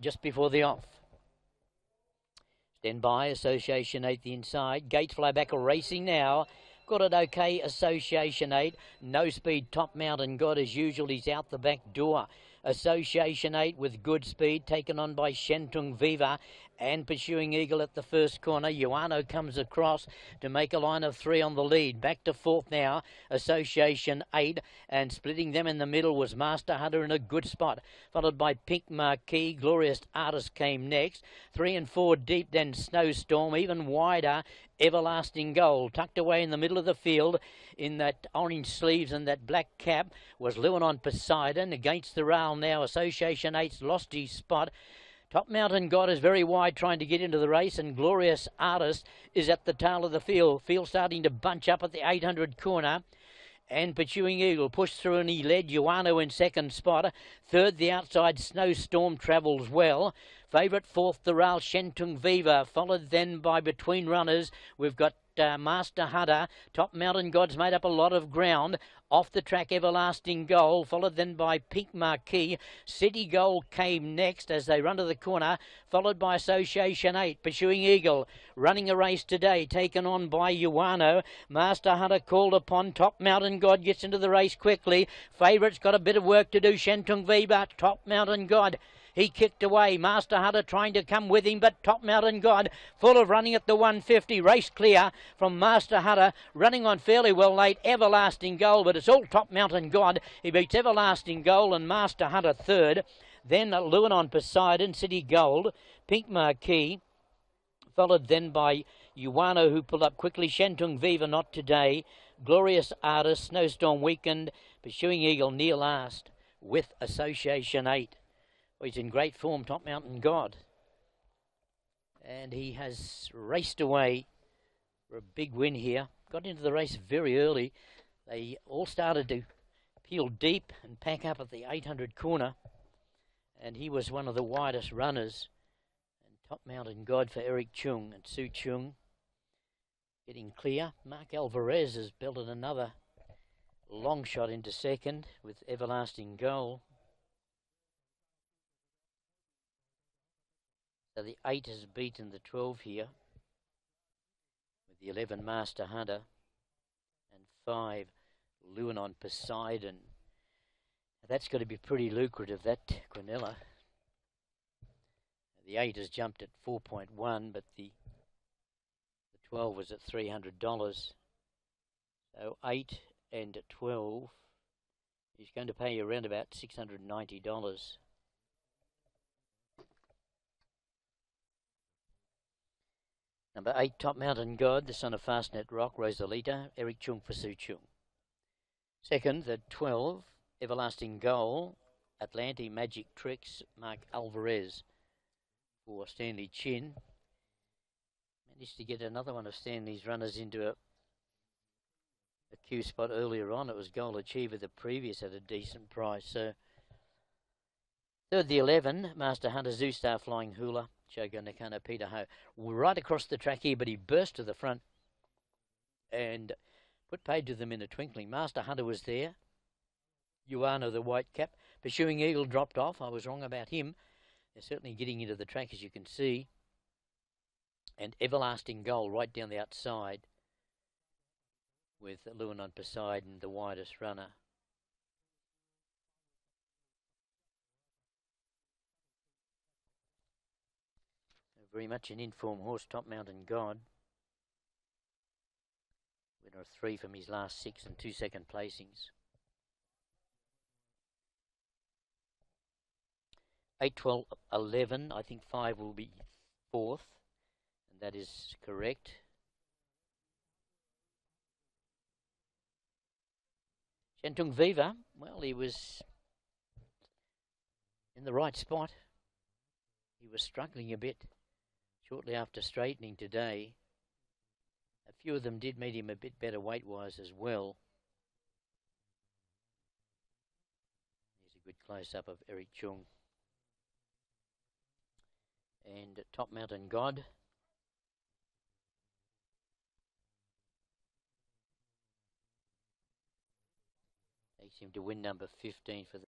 just before the off. Stand by, Association 8 the inside. Gates Flybacker racing now. Got it okay, Association 8. No speed, top mountain God as usual. He's out the back door. Association 8 with good speed, taken on by Shentung Viva and pursuing Eagle at the first corner. Yuano comes across to make a line of three on the lead. Back to fourth now, Association 8, and splitting them in the middle was Master Hunter in a good spot, followed by Pink Marquee. Glorious Artist came next. Three and four deep, then Snowstorm, even wider. Everlasting Goal, tucked away in the middle of the field in that orange sleeves and that black cap, was Lewanon Poseidon against the rail now. Association 8's lost his spot. Top Mountain God is very wide trying to get into the race, and Glorious Artist is at the tail of the field. Field starting to bunch up at the 800 corner. And Pursuing Eagle pushed through and he led Yuano in second spot. Third, the outside Snowstorm travels well. Favourite fourth, the rail Shentung Viva, followed then by Between Runners. We've got uh, Master Hunter. Top Mountain Gods made up a lot of ground. Off the track, Everlasting Goal, followed then by Pink Marquee. City Gold came next as they run to the corner, followed by Association 8. Pursuing Eagle, running a race today, taken on by Yuano. Master Hunter called upon. Top Mountain God gets into the race quickly. Favourite's got a bit of work to do. Shentung Viva, Top Mountain God. He kicked away. Master Hunter trying to come with him, but Top Mountain God full of running at the 150. Race clear from Master Hunter, running on fairly well late. Everlasting Goal, but it's all Top Mountain God. He beats Everlasting Goal and Master Hunter third. Then Lewanon Poseidon, City Gold, Pink Marquis, followed then by Yuano, who pulled up quickly. Shentung Viva, not today. Glorious Artist, Snowstorm Weekend, Pursuing Eagle near last with Association 8. Well, he's in great form, Top Mountain God. And he has raced away for a big win here. Got into the race very early. They all started to peel deep and pack up at the 800 corner. And he was one of the widest runners. And Top Mountain God for Eric Chung and Sue Chung. Getting clear. Mark Alvarez has belted another long shot into second with Everlasting Goal. So the 8 has beaten the 12 here with the 11 Master Hunter and 5 Lewanon Poseidon. That's got to be pretty lucrative, that Quinella. The 8 has jumped at 4.1, but the the 12 was at $300. So 8 and 12 is going to pay you around about $690. Number eight, Top Mountain God, the son of Fastnet Rock, Rosalita, Eric Chung for Su Chung. Second, the 12, Everlasting Goal, Atlantic Magic Tricks, Mark Alvarez for Stanley Chin. Managed to get another one of Stanley's runners into a, a Q spot earlier on. It was Goal Achiever, the previous at a decent price. So, third, the 11, Master Hunter Zoustar Flying Hula. Shogun Nakano Peter Ho right across the track here, but he burst to the front and put paid to them in a twinkling. Master Hunter was there. Yuano, the white cap. Pursuing Eagle dropped off. I was wrong about him. They're certainly getting into the track, as you can see. And Everlasting Goal right down the outside with Lewanon Poseidon, the widest runner. Very much an inform horse, Top Mountain God. Winner of three from his last six and two second placings. 8, 12, 11. I think 5 will be fourth. And that is correct. Shentung Viva, well, he was in the right spot. He was struggling a bit shortly after straightening today. A few of them did meet him a bit better weight-wise as well. Here's a good close-up of Eric Chung. And Top Mountain God. They seem to win number 15 for the